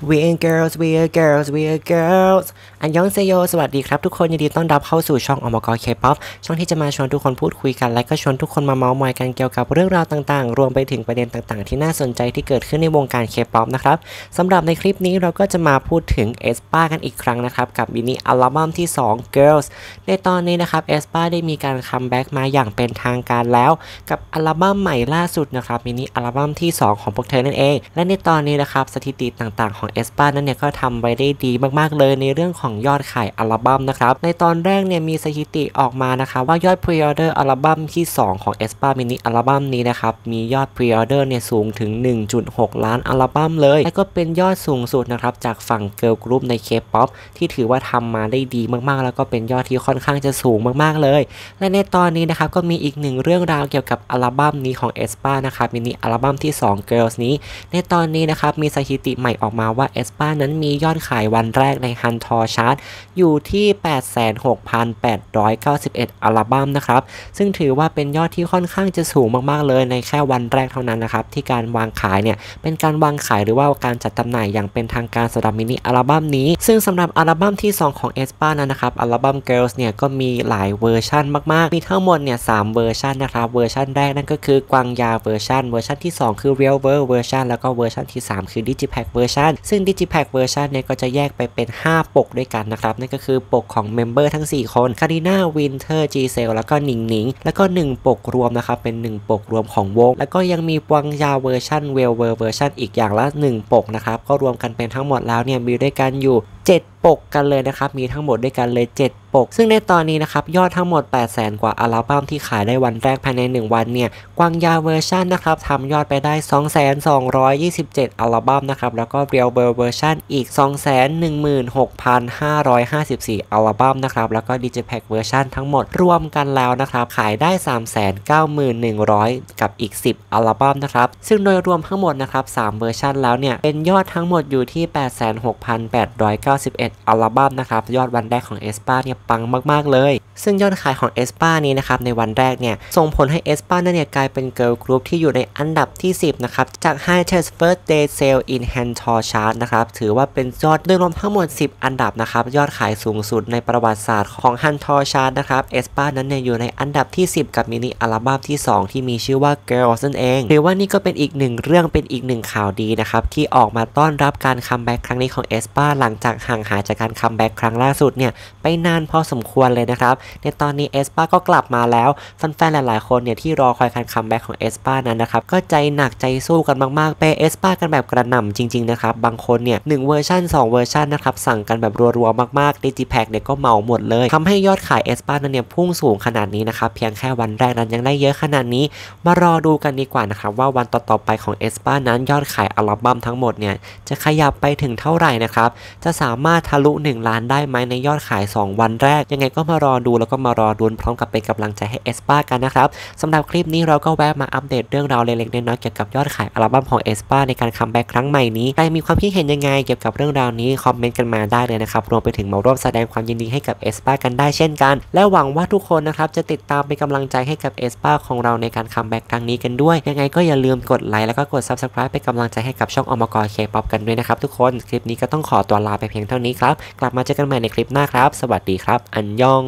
We are girls we are girls we are girls 안녕하세요 สวัสดีครับทุกคน ยินดีต้อนรับเข้าสู่ช่องอมกรเคป๊อปช่องที่จะมาชวนทุกคนพูดคุยกัน และก็ชวนทุกคนมาเมาส์มอยกันเกี่ยวกับเรื่องราวต่างๆ รวมไปถึงประเด็นต่างๆ ที่น่าสนใจที่เกิดขึ้นในวงการเคป๊อปนะครับสำหรับในคลิปนี้เราก็จะมาพูดถึงเอสปากันอีกครั้งนะครับ กับมินิอัลบั้มที่ 2 Girls ในตอนนี้นะครับเอสปาได้มีการคัมแบ็กมาอย่างเป็นทางการแล้ว กับอัลบั้มใหม่ล่าสุดนะครับมินิอัลบั้มที่ 2 ของพวกเธอนั่นเอง และในตอนนี้นะครับสถิติต่างๆของเอสปานั้นเนี่ยก็ทำไว้ได้ดีมากๆเลยในเรื่องของยอดขายอัลบั้มนะครับ ในตอนแรกเนี่ยมีสถิติออกมานะคะว่ายอดพรีออเดอร์อัลบั้มที่ 2 ของ e s p a Mini อัลบั้มนี้นะครับ มียอดพรีออเดอร์เนี่ยสูงถึง 1.6 ล้านอัลบั้มเลย และก็เป็นยอดสูงสุดนะครับ จากฝั่งเกิร์ลกรุ๊ปใน K-POP ที่ถือว่าทำมาได้ดีมากๆ แล้วก็เป็นยอดที่ค่อนข้างจะสูงมากๆเลย และในตอนนี้นะครับก็มีอีกหนึ่งเรื่องราวเกี่ยวกับอัลบั้มนี้ของ e s p a นะครับมินิอัลบั้มที่ 2 Girls นี้ ในตอนนี้นะครับมีสถิติใหม่ออกมาว่า e s p a นั้นมียอดขายวันแรกในฮันทอชาร์ตอยู่ที่ 86,891 อัลบั้มนะครับ ซึ่งถือว่าเป็นยอดที่ค่อนข้างจะสูงมากๆเลยในแค่วันแรกเท่านั้นนะครับ ที่การวางขายเนี่ย เป็นการวางขายหรือว่าการจัดจำหน่ายอย่างเป็นทางการสำหรับมินิอัลบั้มนี้ ซึ่งสำหรับอัลบั้มที่ 2 ของ e s p a นั้นนะครับอัลบั้ม Girls เนี่ยก็มีหลายเวอร์ชันมากๆ มีทั้งหมดเนี่ย3เวอร์ชันนะครับเวอร์ชันแรกนั่นก็คือกวางยาเวอร์ชันเวอร์ชันที่ 2 คือ Real World เวอร์ชันแล้วก็เวอร์ชันที่ 3 คือ Digipack เวอร์ชันซึ่ง Digipack เวอร์ชันเนี่ยก็จะแยกไปเป็น 5 ปกด้วยกันนะครับ นั่นก็คือปกของ member ทั้ง 4 คนคาริน่าวินเทอร์จีเซลแล้วก็หนิงหนิงแล้วก็ 1 ปกรวมนะครับ เป็น 1 ปกรวมของวง แล้วก็ยังมีกวางยาเวอร์ชัน Real World เวอร์ชันอีกอย่างละ 1 ปกนะครับ ก็รวมกันเป็นทั้งหมดแล้วเนี่ยมีด้วยกันอยู่ 7 ปกกันเลยนะครับ มีทั้งหมดด้วยกันเลย 7 ปก ซึ่งในตอนนี้นะครับ ยอดทั้งหมด 8 0 0 0 0 0กว่าอัลบั้มที่ขายได้วันแรกภายใน 1 วันเนี่ย กวางยาเวอร์ชันนะครับทำยอดไปได้ 2,227 อัลบั้มนะครับ แล้วก็เรียลเบอร์เวอร์ชันอีก 216,554 อัลบั้มนะครับ แล้วก็ Digipack เวอร์ชันทั้งหมดรวมกันแล้วนะครับ ขายได้ 391,100 กับอีก 10 อัลบั้มนะครับ ซึ่งโดยรวมทั้งหมดนะครับ 3 เวอร์ชันแล้วเนี่ย เป็นยอดทั้งหมดอยู่ที่11อัลบั้มนะครับ ยอดวันแรกของเอสปาเนี่ยปังมาก ๆ เลย ซึ่งยอดขายของเอสปานี้นะครับในวันแรกเนี่ยส่งผลให้เอสปานั่นเนี่ยกลายเป็นเกิร์ลกรุ๊ปที่อยู่ในอันดับที่ 10 นะครับ จาก High Test First Day Sale in Hand t o r Chart นะครับ ถือว่าเป็นยอดโดยรวมทั้งหมด 10 อันดับนะครับ ยอดขายสูงสุดในประวัติศาสตร์ของ Hand t o r Chart นะครับเอสปานั้นเนี่ยอยู่ในอันดับที่ 10 กับมินิอัลบั้มที่ 2 ที่มีชื่อว่า Girls นั่นเองหรือว่านี่ก็เป็นอีกหนึ่งเรื่องเป็นอีกหนึ่งข่าวดีนะครับที่ออกมาต้อนรับการคัมแบ็กครั้งนี้ของเอสปาหลังจากห่างหายจากการคัมแบ็กครั้งล่าสุดเนี่ยไปนานพอสมควรเลยนะครับในตอนนี้เอสปาก็กลับมาแล้วแฟนๆหลายๆคนเนี่ยที่รอคอยการคัมแบ็กของเอสปานั้นนะครับก็ใจหนักใจสู้กันมากๆเปย์เอสปากันแบบกระหน่ำจริงๆนะครับบางคนเนี่ยหเวอร์ชัน2 เวอร์ชันนะครับสั่งกันแบบรัวๆมากๆ Digipack เนี่ยก็เหมาหมดเลยทำให้ยอดขายเอสปานั้นเนี่ยพุ่งสูงขนาดนี้นะครับเพียงแค่วันแรกนั้นยังได้เยอะขนาดนี้ มารอดูกันดีกว่านะครับว่าวันต่อๆไปของเอสปานั้นยอดขายอัลบั้มทั้งหมดเนี่ยจะขยับไปถึงเท่าไหร่นะครับจะสามารถทะลุ 1 ล้านได้ไหมในยอดขาย 2 วันแรก ยังไงก็มารอดูแล้วก็มารอดูพร้อมกับเป็นกำลังใจให้เอสปากันนะครับสำหรับคลิปนี้เราก็แวะมาอัปเดตเรื่องราวเล็กๆน้อยๆเกี่ยวกับยอดขายอัลบั้มของเอสปาในการคัมแบ็กครั้งใหม่นี้ใครมีความคิดเห็นยังไงเกี่ยวกับเรื่องราวนี้คอมเมนต์กันมาได้เลยนะครับรวมไปถึงมาร่วมแสดงความยินดีให้กับเอสปากันได้เช่นกัน และหวังว่าทุกคนนะครับจะติดตามเป็นกำลังใจให้กับเอสปาของเราในการคัมแบ็กครั้งนี้กันด้วย ยังไงก็อย่าลืมกดไลค์แล้วก็กด subscribe เป็นกำลังใจให้กับช่องอมกรเคป๊อปกันด้วยนะครับทุกคนคลิปนี้ก็ต้องขอตัวลาไปเพียงเท่านี้ครับกลับมาเจอกันใหม่ในคลิปหน้าครับ สวัสดีครับ อันยอง